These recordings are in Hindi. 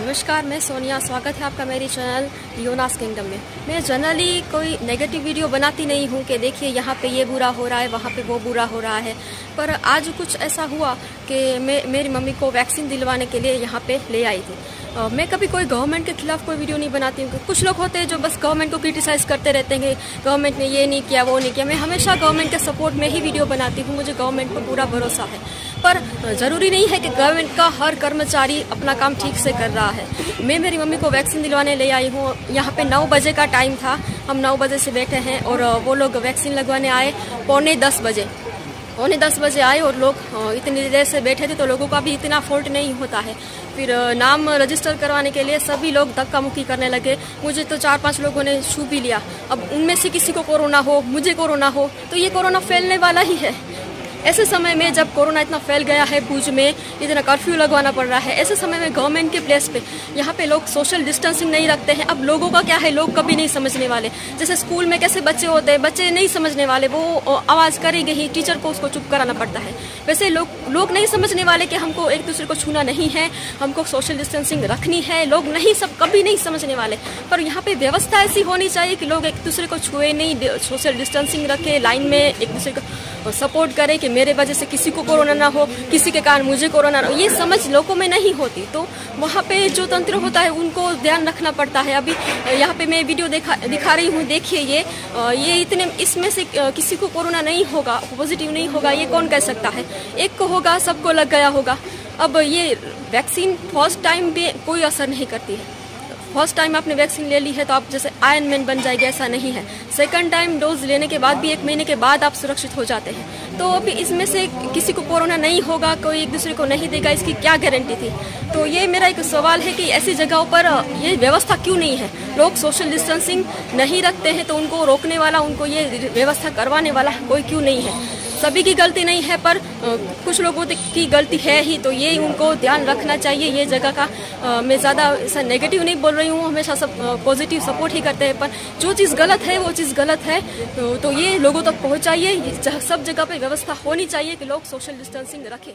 नमस्कार मैं सोनिया। स्वागत है आपका मेरी चैनल योनास किंगडम में। मैं जनरली कोई नेगेटिव वीडियो बनाती नहीं हूँ कि देखिए यहाँ पे ये बुरा हो रहा है वहाँ पे वो बुरा हो रहा है। पर आज कुछ ऐसा हुआ कि मैं मेरी मम्मी को वैक्सीन दिलवाने के लिए यहाँ पे ले आई थी। आ, मैं कभी कोई गवर्नमेंट के खिलाफ कोई वीडियो नहीं बनाती हूँ। कुछ लोग होते हैं जो बस गवर्नमेंट को क्रिटिसाइज करते रहते हैं गवर्नमेंट ने ये नहीं किया वो नहीं किया। मैं हमेशा गवर्नमेंट के सपोर्ट में ही वीडियो बनाती हूँ। मुझे गवर्नमेंट पर पूरा भरोसा है। पर ज़रूरी नहीं है कि गवर्नमेंट का हर कर्मचारी अपना काम ठीक से कर रहा है। मैं मेरी मम्मी को वैक्सीन दिलवाने ले आई हूँ। यहाँ पे नौ बजे का टाइम था। हम नौ बजे से बैठे हैं और वो लोग वैक्सीन लगवाने आए पौने दस बजे। पौने दस बजे आए और लोग इतनी देर से बैठे थे तो लोगों का भी इतना फॉल्ट नहीं होता है। फिर नाम रजिस्टर करवाने के लिए सभी लोग धक्का मुक्की करने लगे। मुझे तो चार पाँच लोगों ने छू भी लिया। अब उनमें से किसी को कोरोना हो, मुझे कोरोना हो तो ये कोरोना फैलने वाला ही है। ऐसे समय में जब कोरोना इतना फैल गया है भूज में इतना कर्फ्यू लगवाना पड़ रहा है। ऐसे समय में गवर्नमेंट के प्लेस पे, यहाँ पे लोग सोशल डिस्टेंसिंग नहीं रखते हैं। अब लोगों का क्या है, लोग कभी नहीं समझने वाले। जैसे स्कूल में कैसे बच्चे होते हैं, बच्चे नहीं समझने वाले, वो आवाज़ करेंगे ही टीचर को उसको चुप कराना पड़ता है। वैसे लोग लोग नहीं समझने वाले कि हमको एक दूसरे को छूना नहीं है, हमको सोशल डिस्टेंसिंग रखनी है, लोग नहीं सब, कभी नहीं समझने वाले। पर यहाँ पे व्यवस्था ऐसी होनी चाहिए कि लोग एक दूसरे को छुए नहीं सोशल डिस्टेंसिंग रखे लाइन में एक दूसरे को सपोर्ट करें कि मेरे वजह से किसी को कोरोना ना हो, किसी के कारण मुझे कोरोना ना हो, ये समझ लोगों में नहीं होती। तो वहाँ पे जो तंत्र होता है, उनको ध्यान रखना पड़ता है। अभी यहाँ पे मैं वीडियो दिखा दिखा रही हूँ, देखिए ये ये इतने, इसमें से किसी को कोरोना नहीं होगा, पॉजिटिव नहीं होगा, ये कौन कह सकता है? एक को होगा, सबको लग गया होगा। अब ये वैक्सीन फ़र्स्ट टाइम पे कोई असर नहीं करती है। फ़र्स्ट टाइम आपने वैक्सीन ले ली है तो आप जैसे आयन मैन बन जाएगी, ऐसा नहीं है। सेकंड टाइम डोज लेने के बाद भी एक महीने के बाद आप सुरक्षित हो जाते हैं। तो अभी इसमें से किसी को कोरोना नहीं होगा, कोई एक दूसरे को नहीं देगा, इसकी क्या गारंटी थी? तो ये मेरा एक सवाल है कि ऐसी जगहों पर ये व्यवस्था क्यों नहीं है? लोग सोशल डिस्टेंसिंग नहीं रखते हैं तो उनको रोकने वाला, उनको ये व्यवस्था करवाने वाला कोई क्यों नहीं है? सभी की गलती नहीं है पर कुछ लोगों की गलती है ही तो ये उनको ध्यान रखना चाहिए ये जगह का मैं ज़्यादा ऐसा नेगेटिव नहीं बोल रही हूँ हमेशा सब पॉजिटिव सपोर्ट ही करते हैं पर जो चीज़ गलत है वो चीज़ गलत है तो, तो ये लोगों तक पहुँचाइए सब जगह पर व्यवस्था होनी चाहिए कि लोग सोशल डिस्टेंसिंग रखें।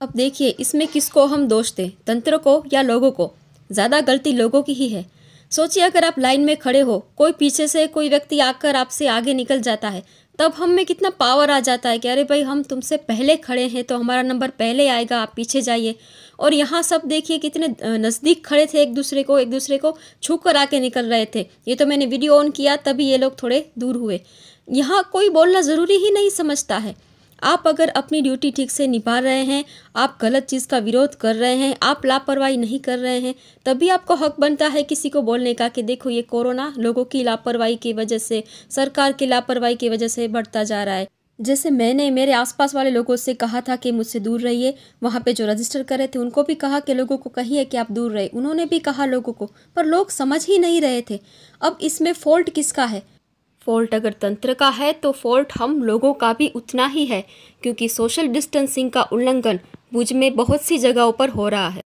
अब देखिए इसमें किसको हम दोष दें तंत्र को या लोगों को? ज़्यादा गलती लोगों की ही है। सोचिए, अगर आप लाइन में खड़े हो, कोई पीछे से कोई व्यक्ति आकर आपसे आगे निकल जाता है, तब हम में कितना पावर आ जाता है कि अरे भाई, हम तुमसे पहले खड़े हैं तो हमारा नंबर पहले आएगा, आप पीछे जाइए। और यहाँ सब देखिए कितने नज़दीक खड़े थे एक दूसरे को, एक दूसरे को छू कर आके निकल रहे थे। ये तो मैंने वीडियो ऑन किया, तभी ये लोग थोड़े दूर हुए। यहाँ कोई बोलना ज़रूरी ही नहीं समझता है। आप अगर अपनी ड्यूटी ठीक से निभा रहे हैं, आप गलत चीज़ का विरोध कर रहे हैं, आप लापरवाही नहीं कर रहे हैं, तभी आपको हक बनता है किसी को बोलने का कि देखो ये कोरोना लोगों की लापरवाही की वजह से, सरकार की लापरवाही की वजह से बढ़ता जा रहा है। जैसे मैंने मेरे आसपास वाले लोगों से कहा था कि मुझसे दूर रहिए, वहाँ पे जो रजिस्टर कर रहे थे, उनको भी कहा कि लोगों को कहिए कि आप दूर रहे, उन्होंने भी कहा लोगों को, पर लोग समझ ही नहीं रहे थे। अब इसमें फॉल्ट किसका है? फॉल्ट अगर तंत्र का है तो फॉल्ट हम लोगों का भी उतना ही है, क्योंकि सोशल डिस्टेंसिंग का उल्लंघन भुज में बहुत सी जगहों पर हो रहा है।